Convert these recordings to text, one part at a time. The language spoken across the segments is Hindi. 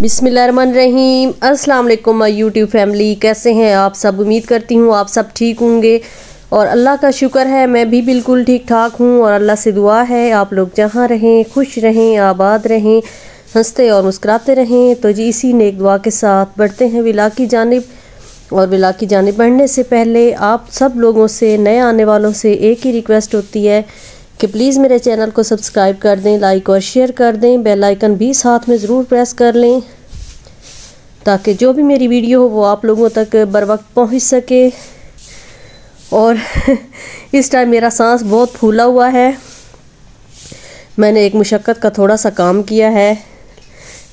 बिसमीम अस्सलाम माय यूट्यूब फैमिली। कैसे हैं आप सब? उम्मीद करती हूँ आप सब ठीक होंगे। और अल्लाह का शुक्र है, मैं भी बिल्कुल ठीक ठाक हूँ और अल्लाह से दुआ है, आप लोग जहाँ रहें, खुश रहें, आबाद रहें, हँसते और मुस्कुराते रहें। तो जी, इसी नेक दुआ के साथ बढ़ते हैं विला की जानब। और विला की जानब बढ़ने से पहले आप सब लोगों से, नए आने वालों से एक ही रिक्वेस्ट होती है कि प्लीज़ मेरे चैनल को सब्सक्राइब कर दें लाइक और शेयर कर दें बेल आइकन भी साथ में ज़रूर प्रेस कर लें, ताकि जो भी मेरी वीडियो हो वो आप लोगों तक बर वक्त पहुँच सके। और इस टाइम मेरा सांस बहुत फूला हुआ है। मैंने एक मुशक्क़त का थोड़ा सा काम किया है।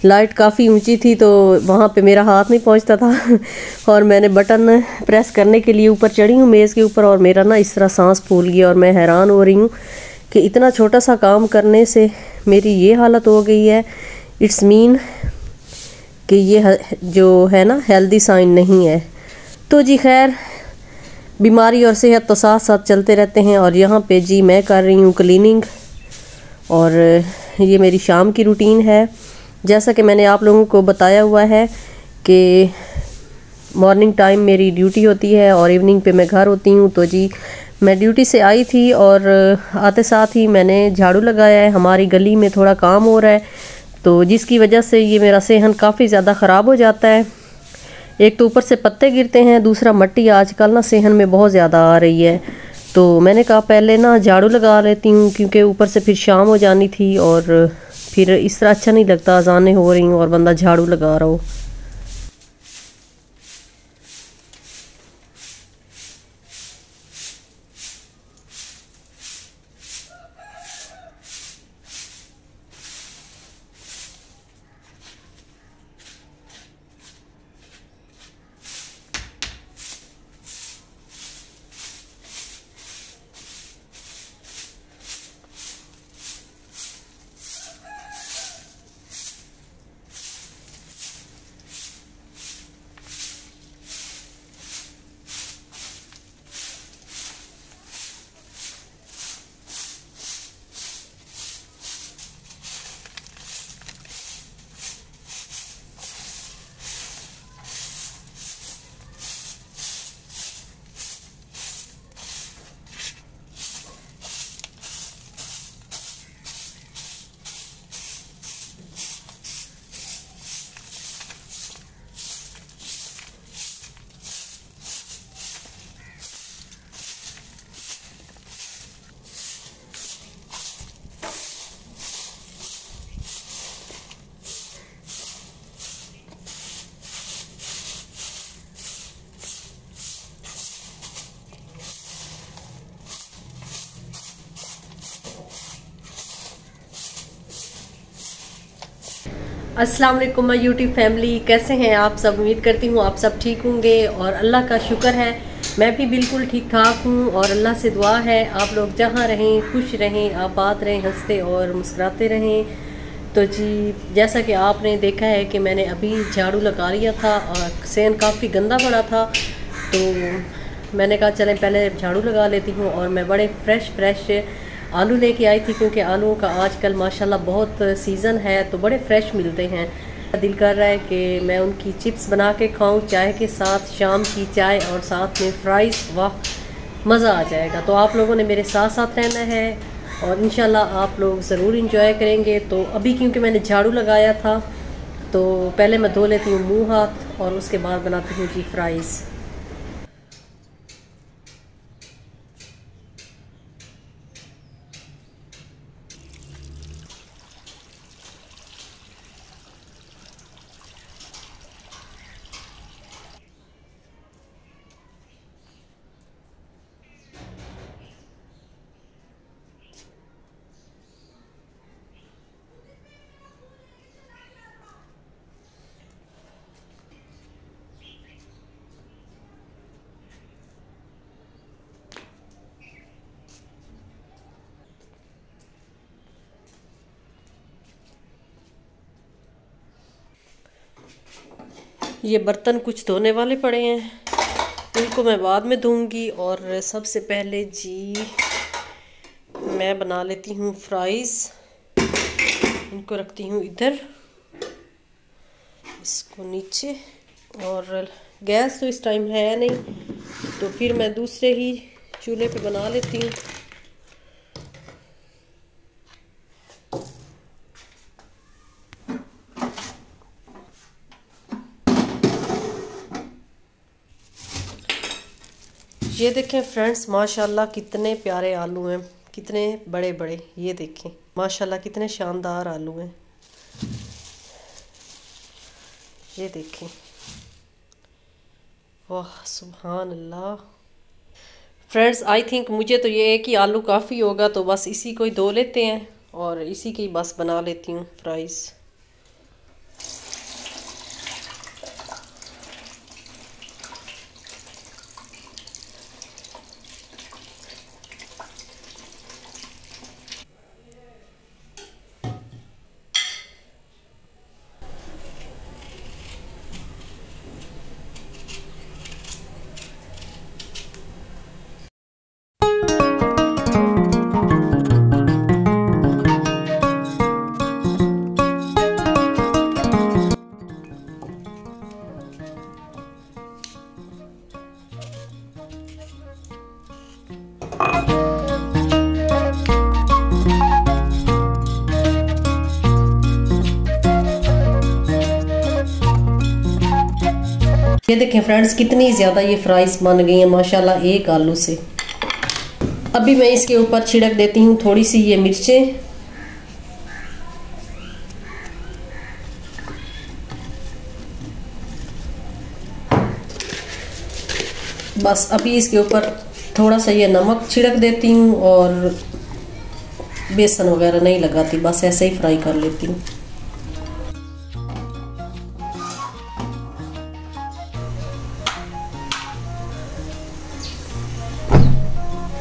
लाइट काफ़ी ऊँची थी तो वहाँ पे मेरा हाथ नहीं पहुँचता था। और मैंने बटन प्रेस करने के लिए ऊपर चढ़ी हूँ, मेज़ के ऊपर, और मेरा ना इस तरह सांस फूल गया और मैं हैरान हो रही हूँ। कि इतना छोटा सा काम करने से मेरी ये हालत हो गई है। इट्स मीन कि ये जो है ना, हेल्दी साइन नहीं है। तो जी खैर, बीमारी और सेहत तो साथ साथ चलते रहते हैं और यहाँ पे जी मैं कर रही हूँ क्लीनिंग और ये मेरी शाम की रूटीन है। जैसा कि मैंने आप लोगों को बताया हुआ है कि मॉर्निंग टाइम मेरी ड्यूटी होती है और इवनिंग पे मैं घर होती हूँ तो जी मैं ड्यूटी से आई थी और आते साथ ही मैंने झाड़ू लगाया है। हमारी गली में थोड़ा काम हो रहा है तो जिसकी वजह से ये मेरा सेहन काफ़ी ज़्यादा ख़राब हो जाता है। एक तो ऊपर से पत्ते गिरते हैं, दूसरा मट्टी आजकल ना सेहन में बहुत ज़्यादा आ रही है। तो मैंने कहा पहले ना झाड़ू लगा लेती हूँ, क्योंकि ऊपर से फिर शाम हो जानी थी और फिर इस तरह अच्छा नहीं लगता, अजानें हो रही हूँ और बंदा झाड़ू लगा रहा हो। अस्सलाम वालेकुम माय यूट्यूब फैमिली। कैसे हैं आप? सब उम्मीद करती हूँ आप सब ठीक होंगे और अल्लाह का शुक्र है, मैं भी बिल्कुल ठीक ठाक हूँ और अल्लाह से दुआ है, आप लोग जहाँ रहें, खुश रहें, आबाद रहें, हँसते और मुस्कुराते रहें। तो जी, जैसा कि आपने देखा है कि मैंने अभी झाड़ू लगा लिया था और सेन काफ़ी गंदा पड़ा था तो मैंने कहा, चलें पहले झाड़ू लगा लेती हूँ और मैं बड़े फ्रेश फ्रेश आलू लेके आई थी, क्योंकि आलूओं का आजकल माशाल्लाह बहुत सीज़न है तो बड़े फ्रेश मिलते हैं। दिल कर रहा है कि मैं उनकी चिप्स बना के खाऊं, चाय के साथ, शाम की चाय और साथ में फ्राइज़ वाह, मज़ा आ जाएगा। तो आप लोगों ने मेरे साथ साथ रहना है और इन आप लोग ज़रूर इंजॉय करेंगे। तो अभी क्योंकि मैंने झाड़ू लगाया था तो पहले मैं धो लेती हूँ मुँह, हाथ और उसके बाद बनाती हूँ जी फ्राइज़ ये बर्तन कुछ धोने वाले पड़े हैं। इनको मैं बाद में धोऊँगी और सबसे पहले जी, मैं बना लेती हूँ फ्राइज़ इनको रखती हूँ इधर, इसको नीचे और गैस तो इस टाइम है नहीं तो फिर मैं दूसरे ही चूल्हे पे बना लेती हूँ। ये देखें फ्रेंड्स माशाल्लाह कितने प्यारे आलू हैं, कितने बड़े बड़े ये देखें, माशाल्लाह कितने शानदार आलू हैं। ये देखें। वाह सुबहान अल्लाह फ्रेंड्स आई थिंक मुझे तो ये ही आलू काफ़ी होगा तो बस इसी को ही धो लेते हैं और इसी की बस बना लेती हूँ फ्राइज़ देखें फ्रेंड्स कितनी ज़्यादा ये फ्राइज बन गई हैं, माशाल्लाह, एक आलू से। अभी मैं इसके ऊपर छिड़क देती हूँ थोड़ी सी ये मिर्चें। बस अभी इसके ऊपर थोड़ा सा ये नमक छिड़क देती हूँ और बेसन वगैरह नहीं लगाती, बस ऐसे ही फ्राई कर लेती हूँ।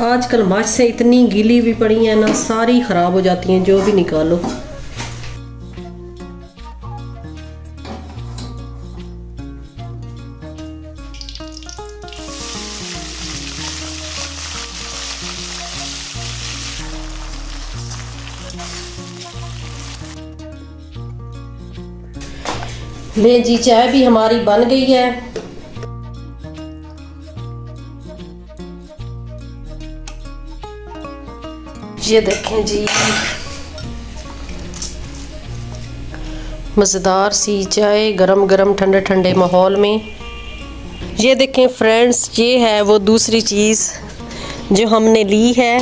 आजकल से इतनी गीली भी पड़ी है ना, सारी ख़राब हो जाती हैं, जो भी निकालो। ले जी, चाय भी हमारी बन गई है। ये देखें जी। मज़ेदार सी चाय गरम गरम ठंडे ठंडे माहौल में। ये देखें फ्रेंड्स, ये है वो दूसरी चीज़ जो हमने ली है।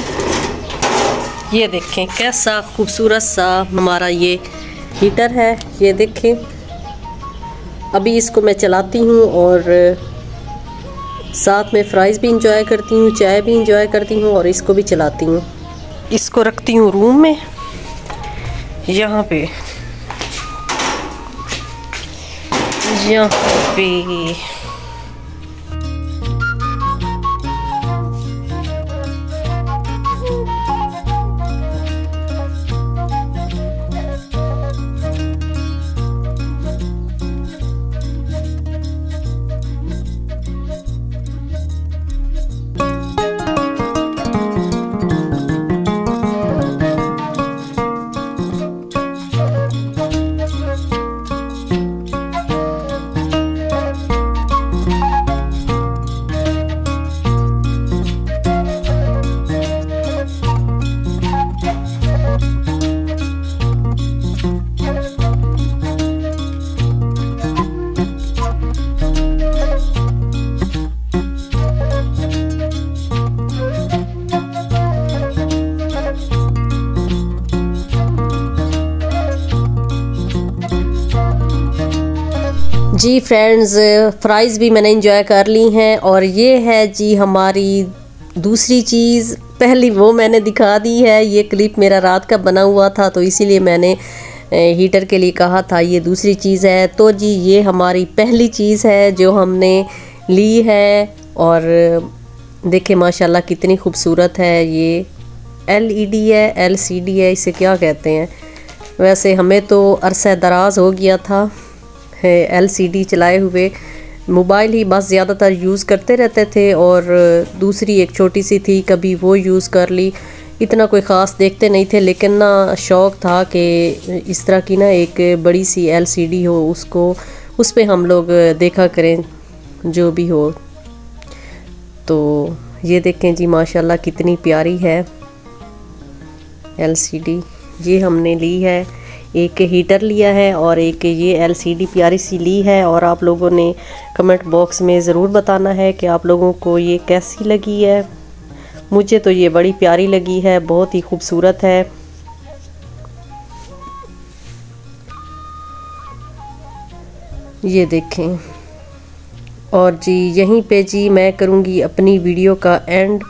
ये देखें कैसा खूबसूरत सा हमारा ये हीटर है। ये देखें। अभी इसको मैं चलाती हूँ और साथ में फ्राइज़ भी इंजॉय करती हूँ, चाय भी इंजॉय करती हूँ और इसको भी चलाती हूँ। इसको रखती हूँ रूम में। यहाँ पे। यहाँ पे। जी फ्रेंड्स फ्राइज़ भी मैंने इंजॉय कर ली हैं और ये है जी हमारी दूसरी चीज़। पहली वो मैंने दिखा दी है। ये क्लिप मेरा रात का बना हुआ था तो इसीलिए मैंने हीटर के लिए कहा था ये दूसरी चीज़ है। तो जी ये हमारी पहली चीज़ है जो हमने ली है और देखें माशाल्लाह कितनी खूबसूरत है ये। एलईडी है एलसीडी है, इसे क्या कहते हैं? वैसे हमें तो अरसा दराज हो गया था। एलसीडी चलाए हुए मोबाइल ही बस ज़्यादातर यूज़ करते रहते थे और दूसरी एक छोटी सी थी, कभी वो यूज़ कर ली। इतना कोई ख़ास देखते नहीं थे, लेकिन ना शौक़ था कि इस तरह की ना एक बड़ी सी एलसीडी हो, उसको, उस पर हम लोग देखा करें, जो भी हो। तो ये देखें जी, माशाल्लाह कितनी प्यारी है एलसीडी ये हमने ली है। एक हीटर लिया है और एक ये एलसीडी प्यारी सी ली है और आप लोगों ने कमेंट बॉक्स में ज़रूर बताना है कि आप लोगों को ये कैसी लगी है। मुझे तो ये बड़ी प्यारी लगी है, बहुत ही खूबसूरत है। ये देखें। और जी, यहीं पे जी मैं करूँगी अपनी वीडियो का एंड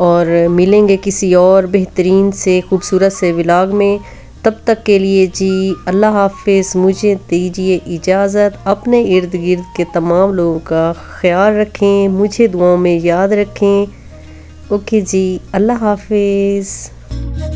और मिलेंगे किसी और बेहतरीन से, खूबसूरत से व्लॉग में। तब तक के लिए जी, अल्लाह हाफिज़, मुझे दीजिए इजाज़त। अपने इर्द गिर्द के तमाम लोगों का ख्याल रखें, मुझे दुआओं में याद रखें। ओके जी, अल्लाह हाफिज़।